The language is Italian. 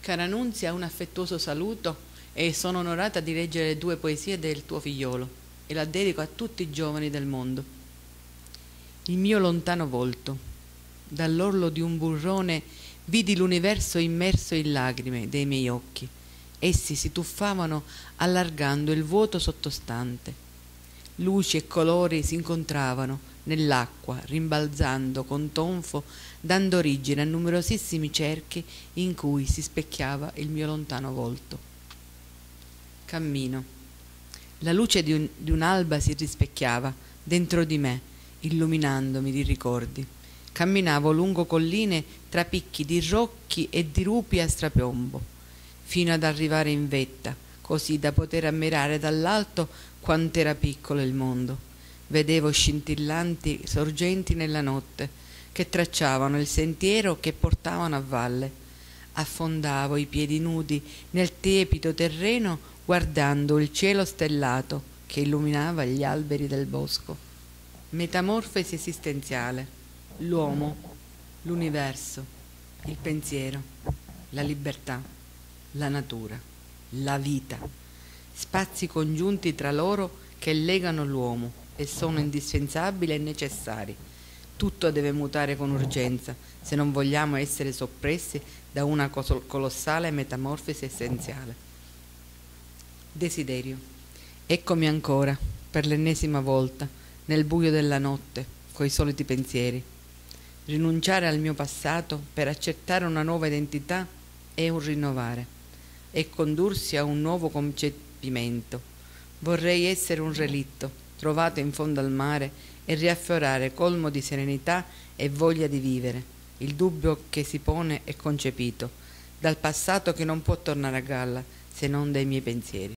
Cara Nunzia, un affettuoso saluto e sono onorata di leggere due poesie del tuo figliolo e la dedico a tutti i giovani del mondo. Il mio lontano volto. Dall'orlo di un burrone vidi l'universo immerso in lacrime dei miei occhi. Essi si tuffavano allargando il vuoto sottostante. Luci e colori si incontravano nell'acqua, rimbalzando con tonfo, dando origine a numerosissimi cerchi in cui si specchiava il mio lontano volto. Cammino. La luce di, un, di un'alba si rispecchiava dentro di me, illuminandomi di ricordi. Camminavo lungo colline tra picchi di rocchi e di rupi a strapiombo, fino ad arrivare in vetta, così da poter ammirare dall'alto quant'era piccolo il mondo vedevo scintillanti sorgenti nella notte che tracciavano il sentiero che portavano a valle. Affondavo i piedi nudi nel tiepido terreno guardando il cielo stellato che illuminava gli alberi del bosco. Metamorfosi esistenziale, l'uomo, l'universo, il pensiero, la libertà, la natura, la vita, spazi congiunti tra loro che legano l'uomo e sono indispensabili e necessari. Tutto deve mutare con urgenza se non vogliamo essere soppressi da una colossale metamorfosi essenziale. Desiderio. Eccomi ancora, per l'ennesima volta, nel buio della notte, coi soliti pensieri. Rinunciare al mio passato per accettare una nuova identità è un rinnovare, è condursi a un nuovo concepimento. Vorrei essere un relitto, trovato in fondo al mare e riaffiorare colmo di serenità e voglia di vivere. Il dubbio che si pone è concepito dal passato che non può tornare a galla se non dai miei pensieri.